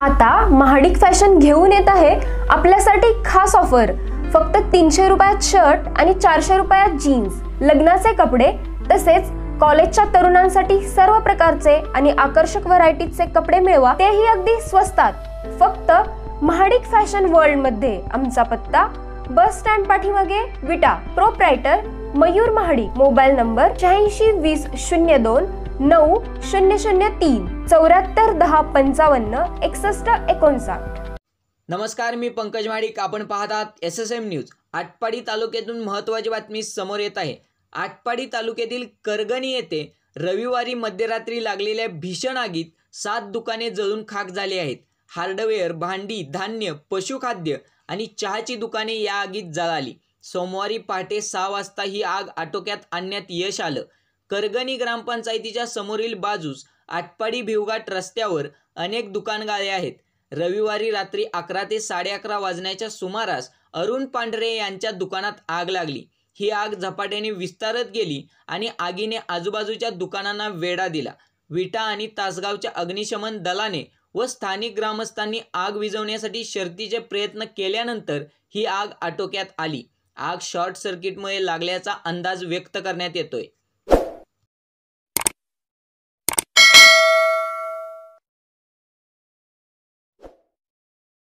आता महाडिक फॅशन घेऊन येत आहे आपल्यासाठी खास ऑफर. फक्त तीनशे रुपयात शर्ट आणि चारशे रुपयात जीन्स लग्नाचे कपडे तसेच कॉलेजच्या तरुणांसाठी सर्व प्रकारचे आणि आकर्षक व्हरायटीचे कपडे मिळवा. तेही अगदी स्वस्तात. फक्त महाडिक फॅशन वर्ल्डमध्ये आमचा पत्ता बस स्टँड पाठीमागे Vita proprietor Mayur Mahadik mobile number शहाऐंशी वीस शून्य दोन नऊ शून्य शून्य तीन चौऱ्याहत्तर दहा पंचावन्न एकसष्ट एकोणसाठ. नमस्कार मी पंकज माडिक आपण पाहतात S S M news Atpadi तालुक्यातून महत्त्वाची बातमी समोर येत आहे. आटपाडी तालुक्यातील करगणी येथे रविवारी मध्यरात्री लागलेल्या भीषण आगीत सात दुकाने जळून खाक झाली आहेत. हार्डवेअर भांडी धान्य पशुखाद्य आणि चहाची दुकाने या आगीत जळाली. सोमवारी पहाटे सहा वाजता ही आग आटोक्यात आणण्यात यश आलं. करगणी ग्रामपंचायतीच्या समोरील बाजूस आटपाडी भिवघाट रस्त्यावर अनेक दुकानगाळे आहेत. रविवारी रात्री अकरा ते साडे अकरा वाजण्याच्या सुमारास अरुण पांढरे यांच्या दुकानात आग लागली. ही आग झपाट्याने विस्तारत गेली आणि आगीने आजूबाजूच्या दुकानांना वेढा दिला. विटा आणि तासगावच्या अग्निशमन दलाने व स्थानिक ग्रामस्थांनी आग विझवण्यासाठी शर्तीचे प्रयत्न केल्यानंतर ही आग आटोक्यात आली. आग शॉर्ट सर्किटमुळे लागल्याचा अंदाज व्यक्त करण्यात येतोय.